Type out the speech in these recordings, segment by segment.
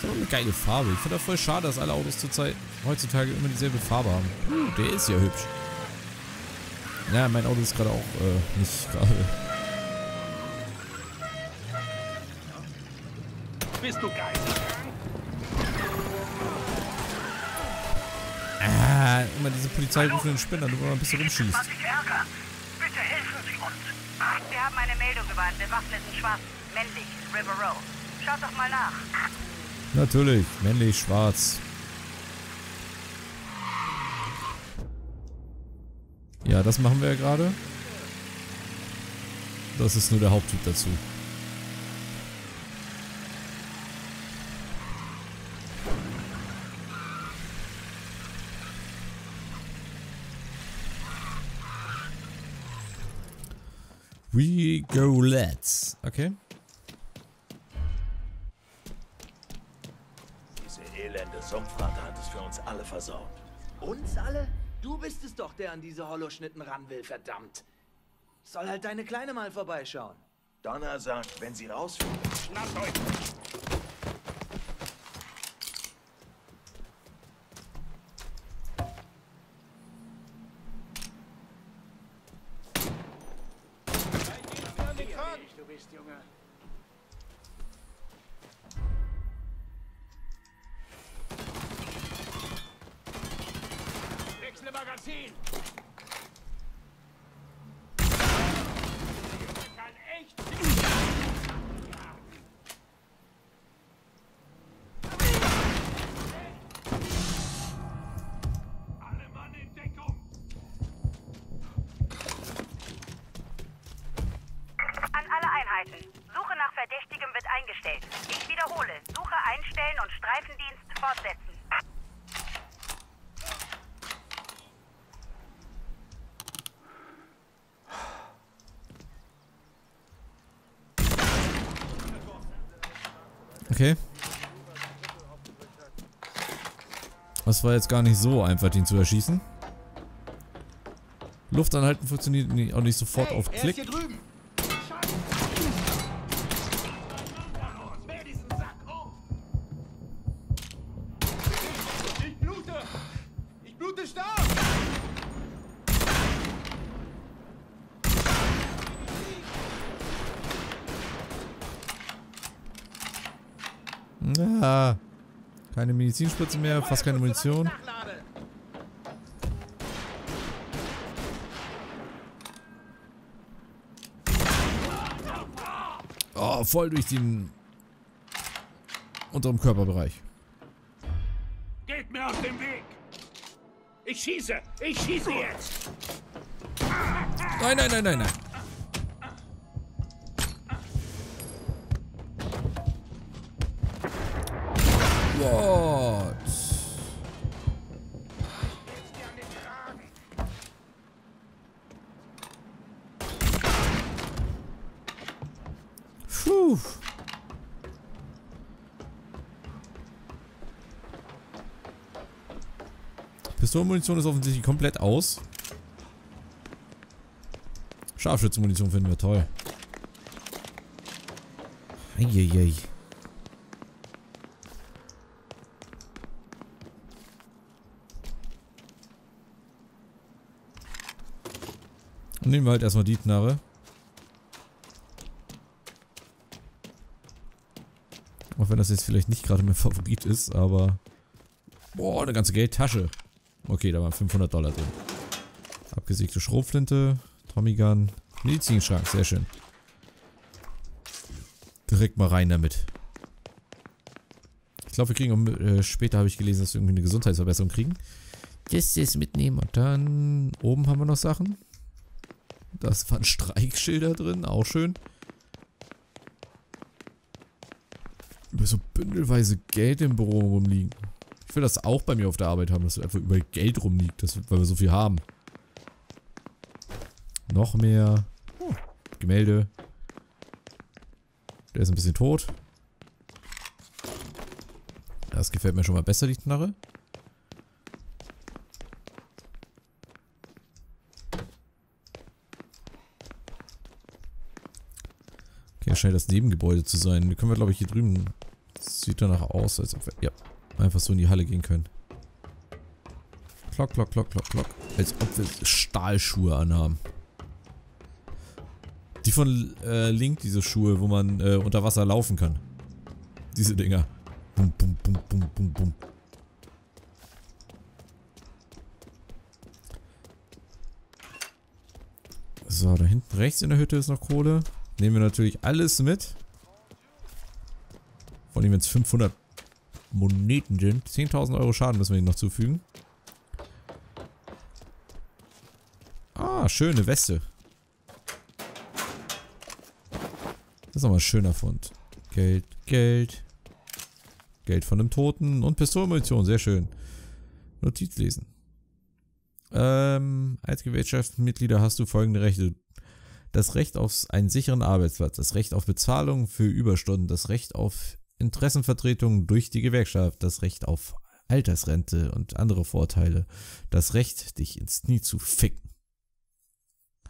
So eine geile Farbe. Ich finde das voll schade, dass alle Autos zurzeit heutzutage immer dieselbe Farbe haben. Uh, der ist ja hübsch. Ja, mein Auto ist gerade auch äh, nicht gerade. Bist du geil? Ah, immer diese polizeirufenden Spinner, nur wenn man ein bisschen rumschießt. Was ich ärgert. Bitte helfen Sie uns. Wir haben eine Meldung über einen bewaffneten Schwarzen. Männlich, River Road. Schaut doch mal nach. Natürlich, männlich, schwarz. Ja, das machen wir ja gerade. Das ist nur der Haupttyp dazu. We go let's. Okay. Sumpfratte hat es für uns alle versaut. Uns alle? Du bist es doch, der an diese Holloschnitten ran will, verdammt. Soll halt deine Kleine mal vorbeischauen. Donner sagt, wenn sie rausfinden, schnappt euch. green! Das war jetzt gar nicht so einfach, den zu erschießen. Luftanhalten funktioniert nie- auch nicht sofort auf Klick. drüben. Keine Medizinspritze mehr, fast keine Munition. Oh, voll durch den unteren Körperbereich. Geht mir aus dem Weg. Ich schieße. Ich schieße jetzt. Nein, nein, nein, nein, nein. Pistolenmunition ist offensichtlich komplett aus. Scharfschützenmunition finden wir toll. Eieiei. Dann nehmen wir halt erstmal die Knarre. Auch wenn das jetzt vielleicht nicht gerade mein Favorit ist, aber... Boah, eine ganze Geldtasche. Okay, da waren 500 Dollar drin. Abgesägte Schrotflinte, Tommy Gun, Medizinschrank, sehr schön. Direkt mal rein damit. Ich glaube, wir kriegen, äh, später habe ich gelesen, dass wir irgendwie eine Gesundheitsverbesserung kriegen. Das ist mitnehmen und dann oben haben wir noch Sachen. Das waren Streikschilder drin, auch schön. Über so bündelweise Geld im Büro rumliegen. Ich will das auch bei mir auf der Arbeit haben, dass einfach überall Geld rumliegt, das, weil wir so viel haben. Noch mehr. Oh, Gemälde. Der ist ein bisschen tot. Das gefällt mir schon mal besser, die Knarre. Okay, scheint das Nebengebäude zu sein. Können wir, glaube ich, hier drüben Sieht danach aus, als ob wir ja, einfach so in die Halle gehen können. Klock, klock, klock, klock, klock. Als ob wir Stahlschuhe anhaben. Die von äh, Link, diese Schuhe, wo man äh, unter Wasser laufen kann. Diese Dinger. Bum, bum, bum, bum, bum, bum. So, da hinten rechts in der Hütte ist noch Kohle. Nehmen wir natürlich alles mit. Vor allem, wenn es 500 Moneten sind. 10.000 Euro Schaden müssen wir ihnen noch zufügen. Ah, schöne Weste. Das ist nochmal ein schöner Fund. Geld, Geld. Geld von einem Toten und Pistolenmunition, sehr schön. Notiz lesen. Ähm, als Gewerkschaftsmitglieder hast du folgende Rechte. Das Recht auf einen sicheren Arbeitsplatz, das Recht auf Bezahlung für Überstunden, das Recht auf Interessenvertretung durch die Gewerkschaft, das Recht auf Altersrente und andere Vorteile, das Recht, dich ins Knie zu ficken.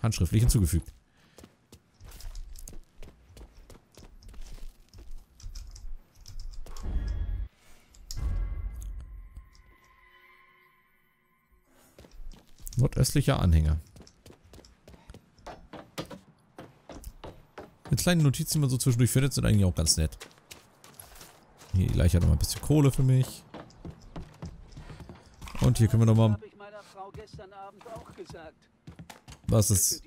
Handschriftlich hinzugefügt. Nordöstlicher Anhänger. Eine kleine Notiz, die man so zwischendurch findet, sind eigentlich auch ganz nett. Hier gleich hat noch mal ein bisschen Kohle für mich. Und hier können wir noch mal... Was ist...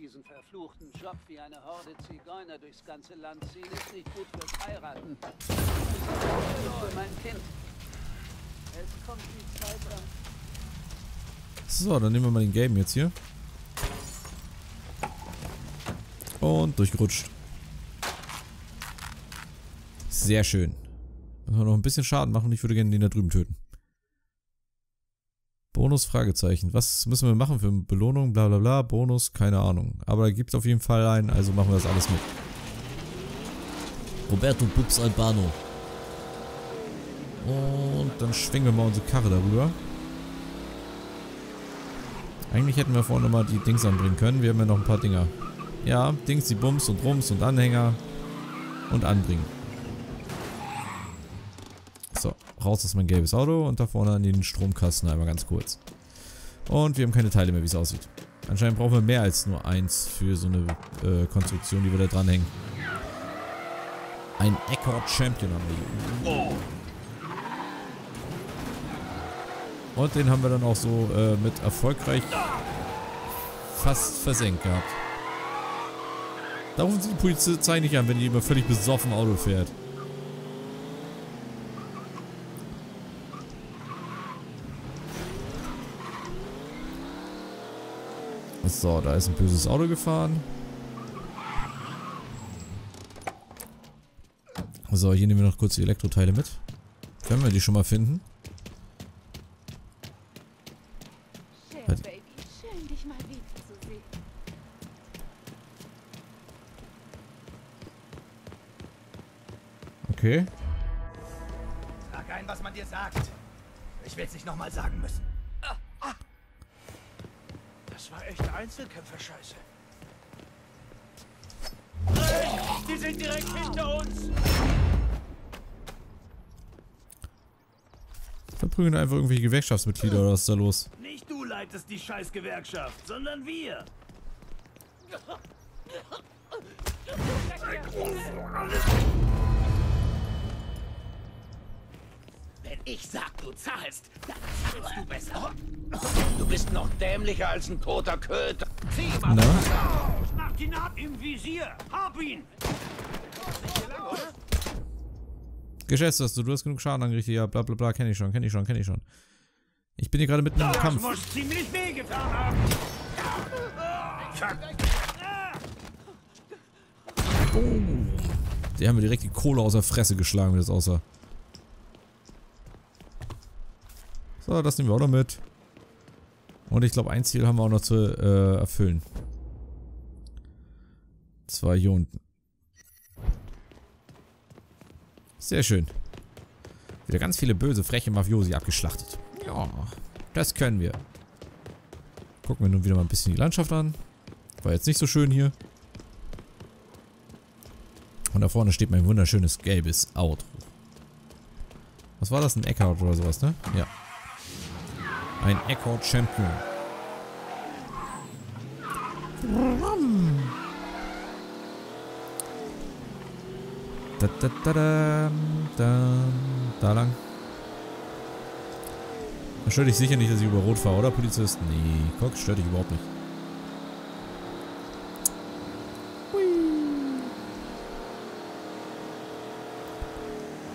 So, dann nehmen wir mal den Game jetzt hier. Und durchgerutscht. Sehr schön. Noch ein bisschen Schaden machen und ich würde gerne den da drüben töten. Bonus, Fragezeichen. Was müssen wir machen für Belohnung? Bla bla bla. Bonus, keine Ahnung. Aber da gibt es auf jeden Fall einen, also machen wir das alles mit. Roberto Pups Albano. Und dann schwingen wir mal unsere Karre darüber. Eigentlich hätten wir vorne mal die Dings anbringen können. Wir haben ja noch ein paar Dinger. Ja, Dings, die Bums und Rums und Anhänger. Und anbringen. So, raus aus mein gelbes Auto und da vorne an den Stromkasten einmal ganz kurz. Und wir haben keine Teile mehr, wie es aussieht. Anscheinend brauchen wir mehr als nur eins für so eine äh, Konstruktion, die wir da dranhängen. Ein Eckord Champion haben wir hier. Und den haben wir dann auch so äh, mit erfolgreich fast versenkt gehabt. Da rufen sie die Polizei nicht an, wenn die immer völlig besoffen Auto fährt. So, da ist ein böses Auto gefahren. So, hier nehmen wir noch kurz die Elektroteile mit. Können wir die schon mal finden? Schön, Halt. Baby. Schön, dich mal wiederzusehen. Okay. Sag ein, was man dir sagt. Ich will's nicht nochmal sagen müssen. Das war echte Einzelkämpfer-Scheiße. Die sind direkt hinter uns! Verprügeln einfach irgendwelche Gewerkschaftsmitglieder oder was ist da los? Nicht du leitest die scheiß Gewerkschaft, sondern wir. Wenn ich sag, du zahlst, dann zahlst du besser. Du bist noch dämlicher als ein toter Köter. Zieh mal. Na? Mach ihn ab im Visier! Hab ihn! Geschätztaste, du hast genug Schaden angerichtet. Ja, bla bla bla, kenne ich schon, kenne ich schon, kenne ich schon. Ich bin hier gerade mitten im Kampf. muss ziemlich wehgetan haben. Fuck. Die haben mir direkt die Kohle aus der Fresse geschlagen, wie das aussah. So, das nehmen wir auch noch mit. Und ich glaube, ein Ziel haben wir auch noch zu äh, erfüllen. Zwei hier unten. Sehr schön. Wieder ganz viele böse, freche Mafiosi abgeschlachtet. Ja, das können wir. Gucken wir nun wieder mal ein bisschen die Landschaft an. War jetzt nicht so schön hier. Und da vorne steht mein wunderschönes gelbes Auto. Was war das? Ein Eckhart oder sowas, ne? Ja. Ein Eckhart Champion. Da, da, da, da, da, da lang. Das stört dich sicher nicht, dass ich über Rot fahre, oder Polizist? Nee, Cox stört dich überhaupt nicht.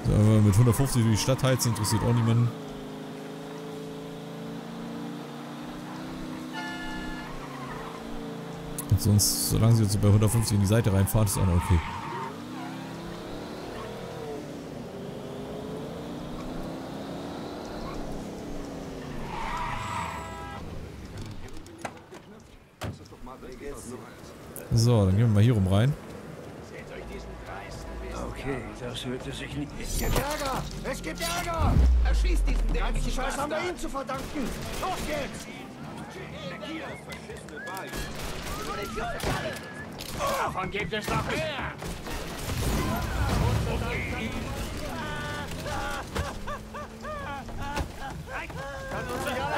So, wenn wir mit 150 durch die Stadt heizen, interessiert auch niemanden. Und sonst, solange sie uns so bei 150 in die Seite reinfahren, ist auch noch okay. So, dann gehen wir mal hier rum rein. Okay, das hörte sich nicht... Es gibt Ärger! Es gibt Ärger! Erschießt diesen Den ganzen dämlichen Scheiß haben wir ihm zu verdanken! Los geht's! Davon gibt es noch mehr.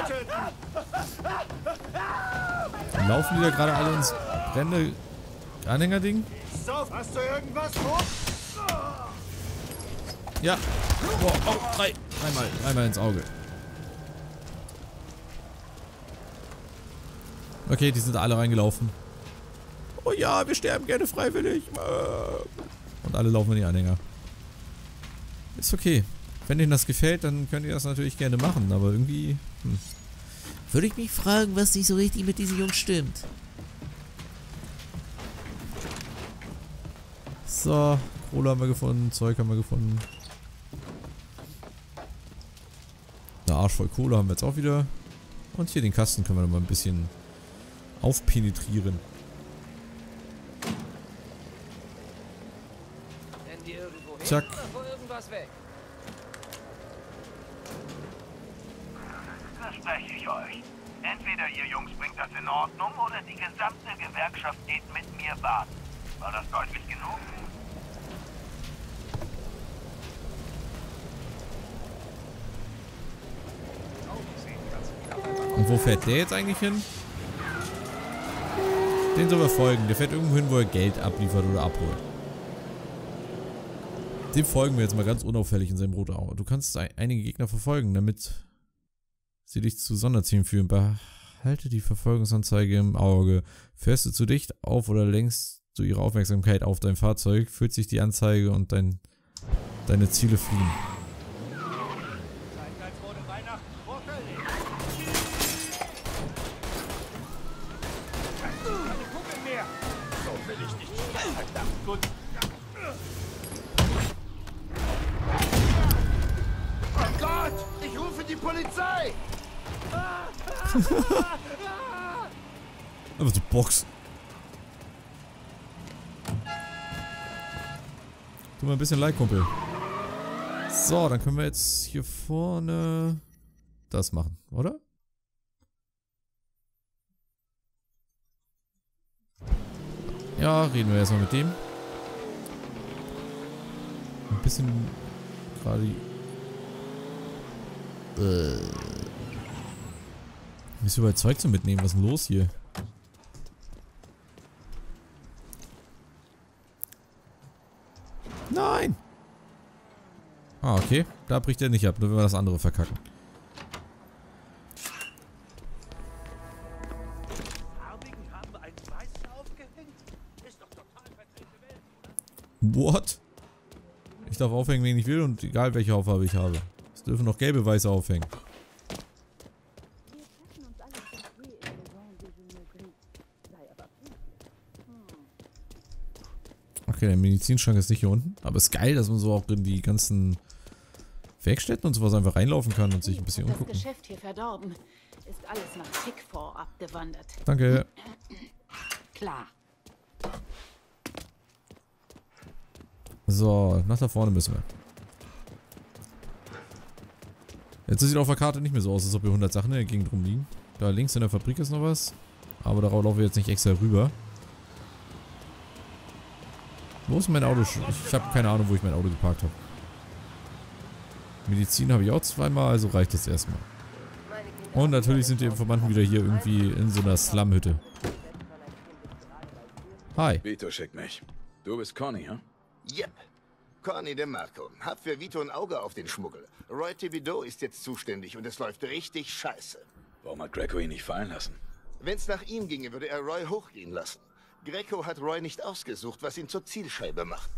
Töten! Laufen die da gerade alle ins brennende Anhängerding? So, hast du irgendwas? Ja. Boah, oh, drei. Dreimal, dreimal ins Auge. Okay, die sind alle reingelaufen. Oh ja, wir sterben gerne freiwillig. Äh. Und alle laufen in die Anhänger. Ist okay. Wenn Ihnen das gefällt, dann könnt ihr das natürlich gerne machen, aber irgendwie... Hm. Würde ich mich fragen, was nicht so richtig mit diesen Jungs stimmt. So, Kohle haben wir gefunden, Zeug haben wir gefunden. Eine Arsch voll Kohle haben wir jetzt auch wieder. Und hier den Kasten können wir noch mal ein bisschen aufpenetrieren. Rennt ihr irgendwo hin Zack. Verspreche ich euch. Entweder ihr Jungs bringt das in Ordnung oder die gesamte Gewerkschaft geht mit mir baden. War das deutlich genug? Und wo fährt der jetzt eigentlich hin? Den soll wir folgen. Der fährt irgendwo hin, wo er Geld abliefert oder abholt. Dem folgen wir jetzt mal ganz unauffällig in seinem roten Auge. Du kannst ein- einige Gegner verfolgen, damit sie dich zu Sonderzielen führen. Behalte die Verfolgungsanzeige im Auge. Fährst du zu dicht auf oder lenkst du ihre Aufmerksamkeit auf dein Fahrzeug, fühlt sich die Anzeige und dein, deine Ziele fliehen. Einfach so Box. Tu mal ein bisschen Like, Kumpel. So, dann können wir jetzt hier vorne das machen, oder? Ja, reden wir erstmal mit dem. Ein bisschen gerade. Äh. Bist du überzeugt zu mitnehmen? Was ist denn los hier? Nein! Ah, okay. Da bricht er nicht ab, nur wenn wir das andere verkacken. What? Ich darf aufhängen, wen ich will und egal welche Hautfarbe ich habe. Es dürfen noch gelbe Weiße aufhängen. Wir treffen uns alle zum Tee in Maison de Ginegris. Sei aber Okay, der Medizinschrank ist nicht hier unten. Aber ist geil, dass man so auch in die ganzen Werkstätten und sowas einfach reinlaufen kann und sich ein bisschen das umgucken. Geschäft hier verdorben. Ist alles nach Tickfor abgewandert. Danke. Klar. So, nach da vorne müssen wir. Jetzt sieht auf der Karte nicht mehr so aus, als ob hier 100 Sachen in der Gegend rumliegen. Da links in der Fabrik ist noch was. Aber darauf laufen wir jetzt nicht extra rüber. Wo ist mein Auto? Ich habe keine Ahnung, wo ich mein Auto geparkt habe. Medizin habe ich auch zweimal, also reicht das erstmal. Und natürlich sind die Informanten wieder hier irgendwie in so einer Slumhütte. Hi. Vito schickt mich. Du bist Conny, hm? Yep. Conny DeMarco. Hab für Vito ein Auge auf den Schmuggel. Roy Thibodeau ist jetzt zuständig und es läuft richtig scheiße. Warum hat Greco ihn nicht fallen lassen? Wenn's nach ihm ginge, würde er Roy hochgehen lassen. Greco hat Roy nicht ausgesucht, was ihn zur Zielscheibe macht.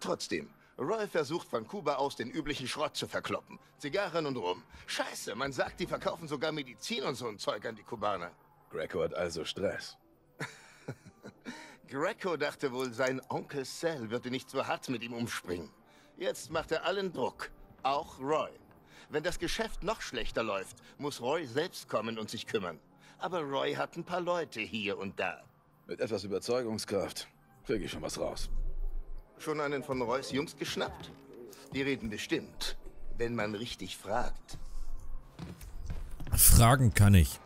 Trotzdem, Roy versucht von Kuba aus den üblichen Schrott zu verkloppen. Zigarren und Rum. Scheiße, man sagt, die verkaufen sogar Medizin und so ein Zeug an die Kubaner. Greco hat also Stress. Greco dachte wohl, sein Onkel Sal würde nicht so hart mit ihm umspringen. Jetzt macht er allen Druck. Auch Roy. Wenn das Geschäft noch schlechter läuft, muss Roy selbst kommen und sich kümmern. Aber Roy hat ein paar Leute hier und da. Mit etwas Überzeugungskraft kriege ich schon was raus. Schon einen von Roys Jungs geschnappt? Die reden bestimmt, wenn man richtig fragt. Fragen kann ich.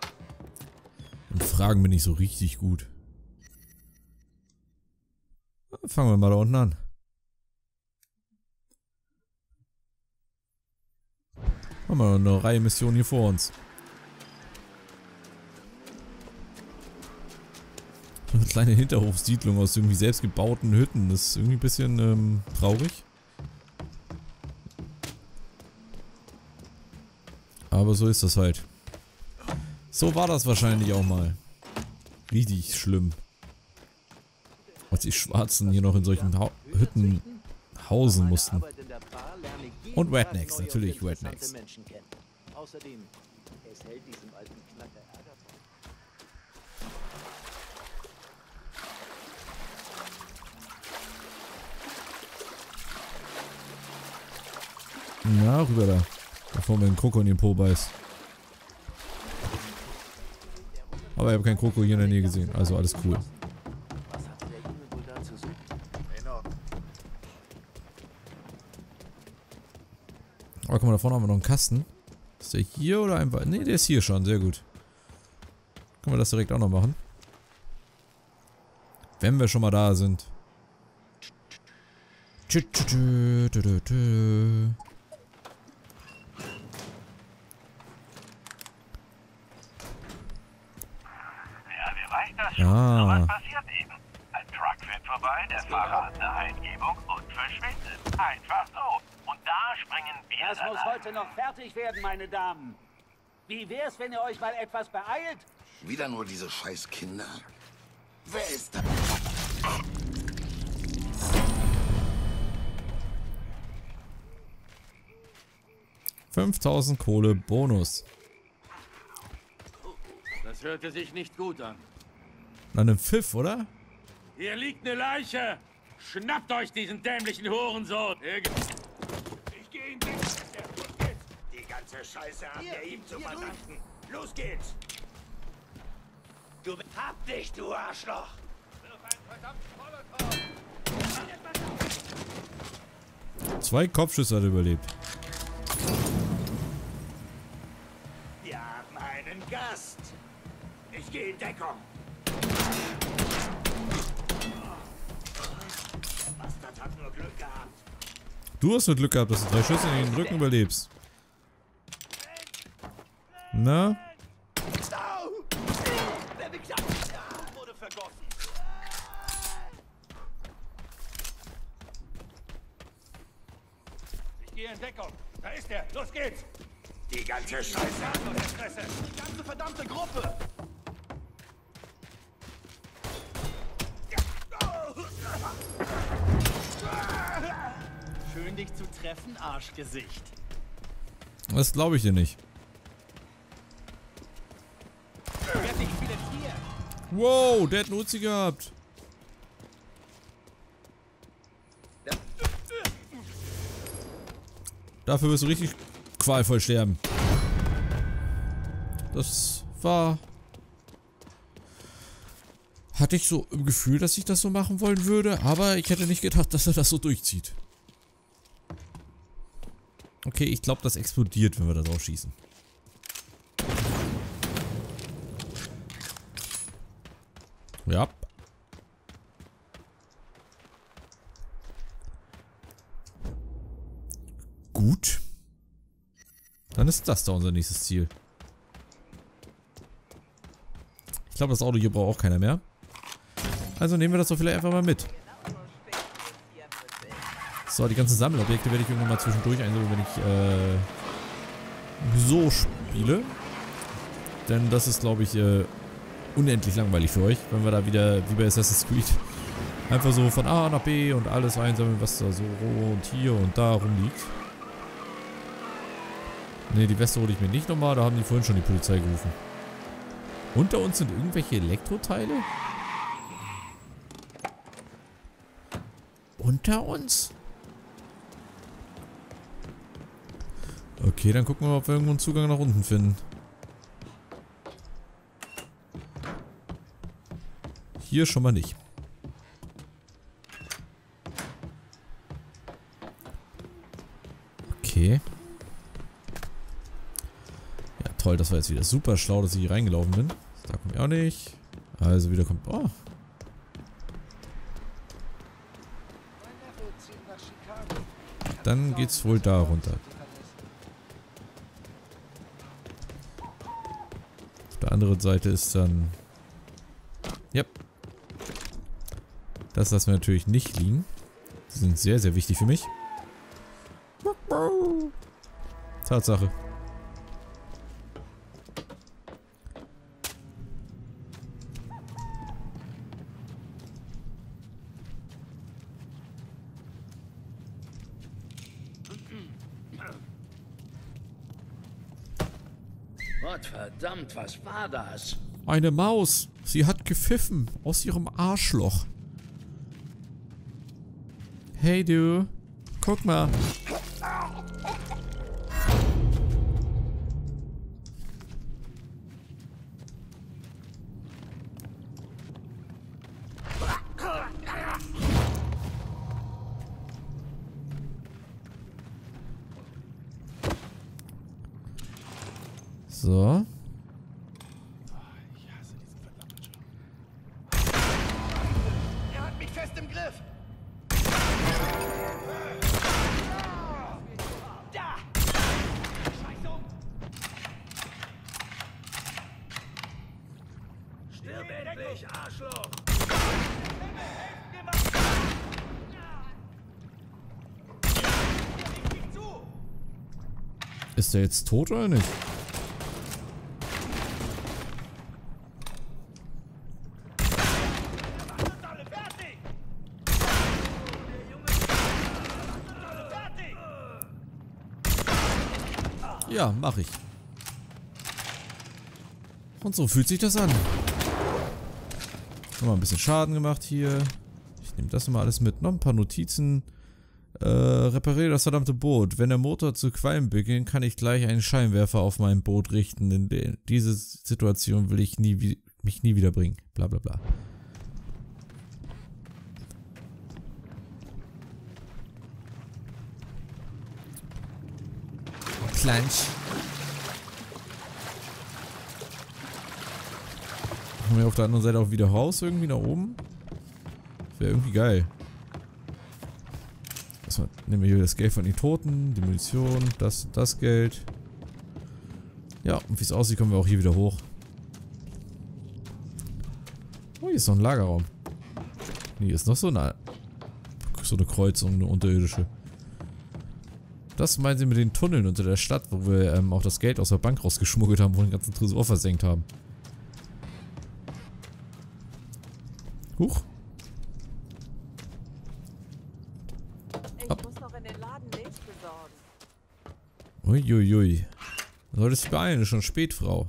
Und Fragen bin ich so richtig gut. Fangen wir mal da unten an. Haben wir noch eine Reihe Missionen hier vor uns. Eine kleine Hinterhofsiedlung aus irgendwie selbstgebauten Hütten. Das ist irgendwie ein bisschen ähm, traurig. Aber so ist das halt. So war das wahrscheinlich auch mal. Richtig schlimm. Als die Schwarzen hier noch in solchen ha Hütten hausen mussten. Und Rednecks, natürlich Rednecks. Außerdem, es hält diesem alten Knacker Ärger Na, rüber da. Bevor mir ein Kroko in den Po beißt. Aber ich habe keinen Kroko hier in der Nähe gesehen, also alles cool. Aber guck mal, da vorne haben wir noch einen Kasten. Ist der hier oder einfach... Ne, der ist hier schon, sehr gut. Können wir das direkt auch noch machen. Wenn wir schon mal da sind. Tü, tü, tü. Ja, wie reicht das schon? Ah. So was passiert eben. Ein Truck fährt vorbei, der Fahrer hat eine Eingebung und verschwindet. Einfach so. Und da springen wir Das muss heute noch fertig werden, meine Damen. Wie wär's, wenn ihr euch mal etwas beeilt? Wieder nur diese scheiß Kinder. Wer ist da? 5000 Kohle Bonus. Das hörte sich nicht gut an. Na, ein Pfiff, oder? Hier liegt eine Leiche. Schnappt euch diesen dämlichen Hurensohn. Irgend ich geh ihn weg. Los geht's. Die ganze Scheiße habt ihr ihm zu verdanken. Los geht's! Du hab dich, du Arschloch! Zwei Kopfschüsse hat er überlebt. Wir haben einen Gast. Ich gehe in Deckung. Der Bastard hat nur Glück gehabt. Du hast nur Glück gehabt, dass du drei Schüsse in den Rücken überlebst. Na? Der Wichser wurde vergossen. Ich gehe in Deckung. Da ist er. Los geht's. Die ganze Scheiße Fresse. Die ganze verdammte Gruppe! Schön dich zu treffen, Arschgesicht. Das glaube ich dir nicht. Wow, der hat einen Uzi gehabt. Dafür wirst du richtig qualvoll sterben. Das war... Hatte ich so im Gefühl, dass ich das so machen wollen würde, aber ich hätte nicht gedacht, dass er das so durchzieht. Okay, ich glaube, das explodiert, wenn wir da drauf schießen. Ja. Gut. Dann ist das da unser nächstes Ziel. Ich glaube, das Auto hier braucht auch keiner mehr. Also nehmen wir das doch vielleicht einfach mal mit. So, die ganzen Sammelobjekte werde ich irgendwann mal zwischendurch einsammeln, wenn ich äh, so spiele. Denn das ist, glaube ich, äh, unendlich langweilig für euch, wenn wir da wieder, wie bei Assassin's Creed, einfach so von A nach B und alles einsammeln, was da so und hier und da rumliegt. Ne, die Weste hole ich mir nicht nochmal, da haben die vorhin schon die Polizei gerufen. Unter uns sind irgendwelche Elektroteile? Unter uns? Okay, dann gucken wir mal, ob wir irgendwo einen Zugang nach unten finden. Hier schon mal nicht. Okay. Ja, toll, das war jetzt wieder super schlau, dass ich hier reingelaufen bin. Da komme ich auch nicht. Also wieder kommt... Oh. Dann geht's wohl da runter. Auf der anderen Seite ist dann... Yep. Das lassen wir natürlich nicht liegen. Die sind sehr, sehr wichtig für mich. Tatsache. Gott verdammt, was war das? Eine Maus. Sie hat gepfiffen aus ihrem Arschloch. Hey du. Guck mal. Endlich, Arschloch! Ist der jetzt tot oder nicht? Ja, mach ich. Und so fühlt sich das an. Nochmal ein bisschen Schaden gemacht hier. Ich nehme das mal alles mit. Noch ein paar Notizen. Äh, repariere das verdammte Boot. Wenn der Motor zu qualmen beginnt, kann ich gleich einen Scheinwerfer auf mein Boot richten. In diese Situation will ich nie mich nie wieder bringen. Bla bla bla. Plansch. Kommen wir auf der anderen Seite auch wieder raus, irgendwie nach oben? Wäre irgendwie geil. Erstmal nehmen wir hier das Geld von den Toten, die Munition, das, das Geld. Ja, und wie es aussieht, kommen wir auch hier wieder hoch. Oh, hier ist noch ein Lagerraum. Nee, hier ist noch so eine, so eine Kreuzung, eine unterirdische. Das meinen sie mit den Tunneln unter der Stadt, wo wir ähm, auch das Geld aus der Bank rausgeschmuggelt haben, wo wir den ganzen Tresor versenkt haben. Huch. Ich Ab. muss noch in den Laden Milch besorgen. Uiuiui. Solltest dich beeilen, ist schon spät, Frau.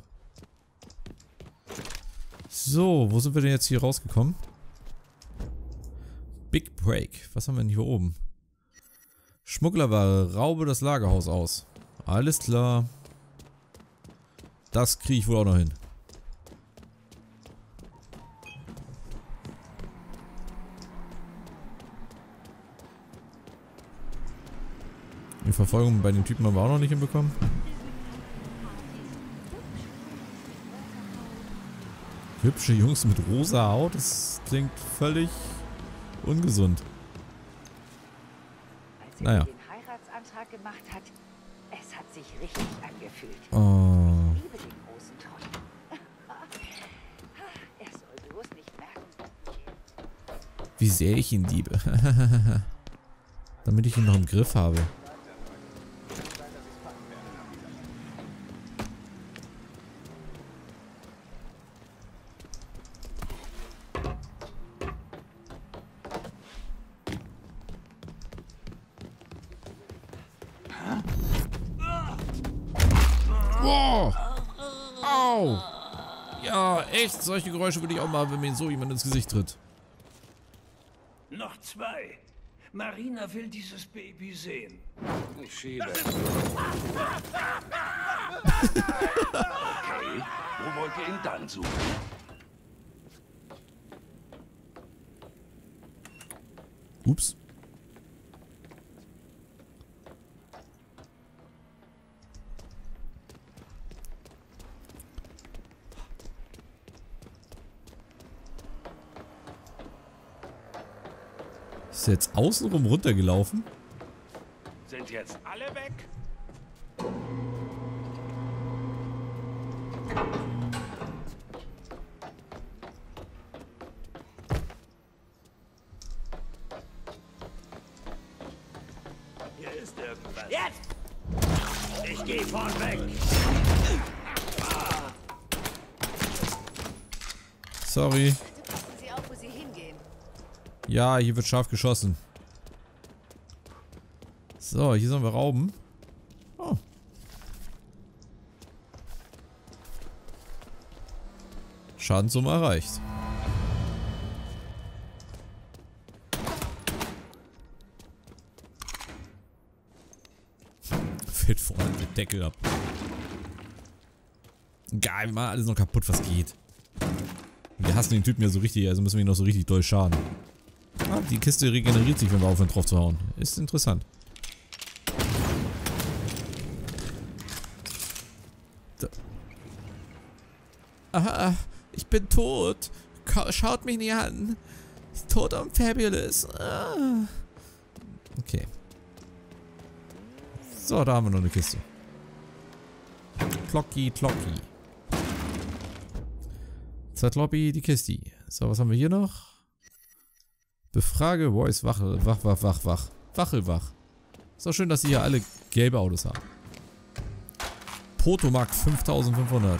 So, wo sind wir denn jetzt hier rausgekommen? Big Break. Was haben wir denn hier oben? Schmugglerware, raube das Lagerhaus aus. Alles klar. Das kriege ich wohl auch noch hin. Verfolgung bei dem Typen haben wir auch noch nicht hinbekommen. Hübsche Jungs mit rosa Haut, das klingt völlig ungesund. Als Naja. den Heiratsantrag gemacht hat, Es hat sich richtig angefühlt. Oh. Ich liebe den großen Trottel. er soll bloß nicht merken. Wie sehr ich ihn liebe. Damit ich ihn noch im Griff habe. Wow. Au. Ja, echt. Solche Geräusche würde ich auch mal, wenn mir so jemand ins Gesicht tritt. Noch zwei. Marina will dieses Baby sehen. Ich schiebe. Okay, wo wollt ihr ihn dann suchen? Ups. Ist er jetzt außenrum runtergelaufen? Sind jetzt alle weg? Hier ist irgendwas. Jetzt! Ich gehe vorn weg. Sorry. Passen Sie auf, wo Sie hingehen. Ja, hier wird scharf geschossen. So, hier sollen wir rauben. Oh. Schadenssumme erreicht. Fällt vorne der Deckel ab. Geil, wir machen alles noch kaputt, was geht. Wir hassen den Typen ja so richtig, also müssen wir ihn noch so richtig doll schaden. Ah, die Kiste regeneriert sich, wenn wir aufhören drauf zu hauen. Ist interessant. Da. Aha, ich bin tot. Schaut mich nicht an. Tot am Fabulous. Ah. Okay. So, da haben wir noch eine Kiste. Klocki, Klocki. Zeitlobby, die Kiste. So, was haben wir hier noch? Befrage Voice Wachel, wach, wach, wach, wach. Wachelwach. Ist doch schön, dass sie hier alle gelbe Autos haben. Potomac 5500.